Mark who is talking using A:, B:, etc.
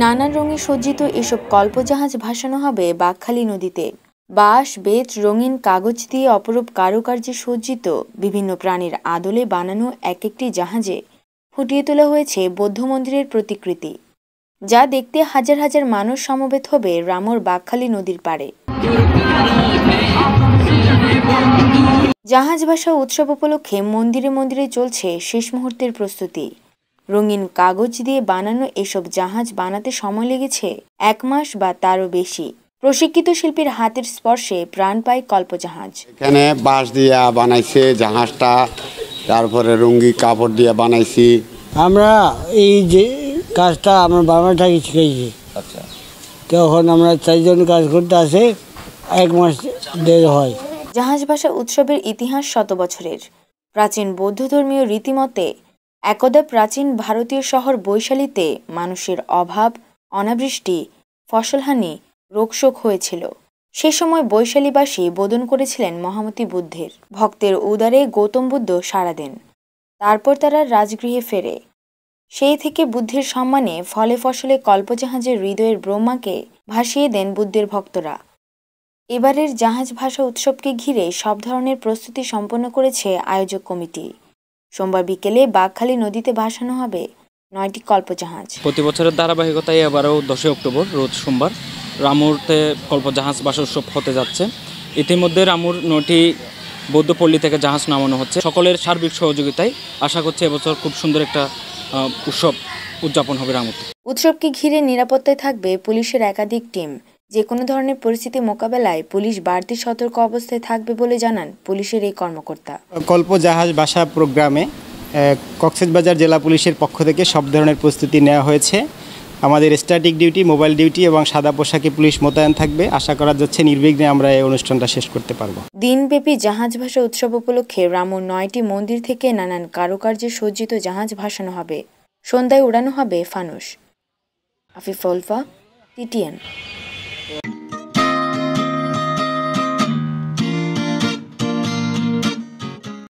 A: নানান রঙে সজ্জিত এসব কল্পজাহাজ ভাসানো হবে বাকখালী নদীতে। বাঁশ, বেত, রঙিন কাগজ দিয়ে অপরূপ কারুকার্যে সজ্জিত বিভিন্ন প্রাণীর আদলে বানানো এক একটি জাহাজে ফুটিয়ে তোলা হয়েছে বৌদ্ধ মন্দিরের প্রতিকৃতি, যা দেখতে হাজার হাজার মানুষ সমবেত হবে রামর বাকখালী নদীর পাড়ে। জাহাজ ভাষা উৎসব উপলক্ষে মন্দিরে মন্দিরে চলছে শেষ মুহূর্তের প্রস্তুতি। রঙিন কাগজ দিয়ে বানানো এসব জাহাজ বানাতে সময় লেগেছে এক মাস বা তারও বেশি। প্রশিক্ষিত শিল্পীর হাতের স্পর্শে প্রাণ পায় কল্পজাহাজ।
B: এখানে বাঁশ দিয়া বানাইছে জাহাজটা তারপরে রঙ্গি কাপড় দিয়ে বানাইছি।
C: আমরা এই যে কাজটা আমরা বাবা থেকে শিখেছি।
D: আচ্ছা।
C: তখন আমরা চারজন কাজ করতে আসে এক মাস দেড় হয়।
A: জাহাজ ভাষা উৎসবের ইতিহাস শত বছরের। প্রাচীন বৌদ্ধ ধর্মীয় রীতিমতে একদা প্রাচীন ভারতীয় শহর বৈশালীতে মানুষের অভাব, অনাবৃষ্টি, ফসলহানি, রোগশোক হয়েছিল। সে সময় বৈশালীবাসী বোধন করেছিলেন মহামতি বুদ্ধের। ভক্তের উদারে গৌতম বুদ্ধ সাড়া দেন। তারপর তারা রাজগৃহে ফেরে। সেই থেকে বুদ্ধের সম্মানে ফলে ফসলে কল্পজাহাজের হৃদয়ের ব্রহ্মাকে ভাসিয়ে দেন বুদ্ধের ভক্তরা। এবারের জাহাজ ভাষা উৎসবকে ঘিরে সব ধরনের প্রস্তুতি সম্পন্ন করেছে আয়োজক কমিটি। সোমবার বিকেলে বাঘখালী নদীতে ভাসানো হবে নয়টি কল্পজাহাজ।
D: প্রতি বছরের ধারাবাহিকতায় এবারও দশই অক্টোবর রোজ সোমবার রামুরতে কল্প জাহাজ বাসা উৎসব হতে যাচ্ছে। ইতিমধ্যে রামুর নটি বৌদ্ধপল্লী থেকে জাহাজ নামানো হচ্ছে। সকলের সার্বিক সহযোগিতায় আশা করছি এবছর খুব সুন্দর একটা উৎসব উদযাপন হবে রামুতে
A: উৎসবকে ঘিরে নিরাপত্তায় থাকবে পুলিশের একাধিক টিম। যে কোনো ধরনের পরিস্থিতি মোকাবেলায় পুলিশ বাড়তি সতর্ক অবস্থায় থাকবে বলে জানান পুলিশের এই কর্মকর্তা।
E: কল্প জাহাজ বাসা প্রোগ্রামে কক্সবাজার জেলা পুলিশের পক্ষ থেকে সব ধরনের প্রস্তুতি নেওয়া হয়েছে। আমাদের স্ট্যাটিক ডিউটি মোবাইল ডিউটি এবং সাদা পোশাকে পুলিশ মোতায়েন থাকবে। আশা করা যাচ্ছে নির্বিঘ্নে আমরা এই অনুষ্ঠানটা শেষ করতে পারব।
A: দিনব্যাপী জাহাজ ভাষা উৎসব উপলক্ষে রামুর নয়টি মন্দির থেকে নানান কারুকার্যে সজ্জিত জাহাজ ভাসানো হবে। সন্ধ্যায় উড়ানো হবে ফানুস আফিফ উলফা টিটিএন।